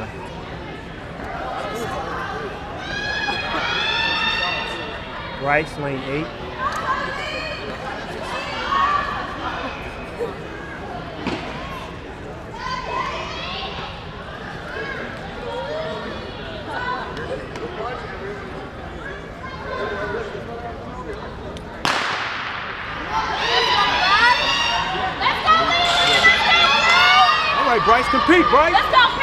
Rice lane eight. All right, Bryce, compete, Bryce.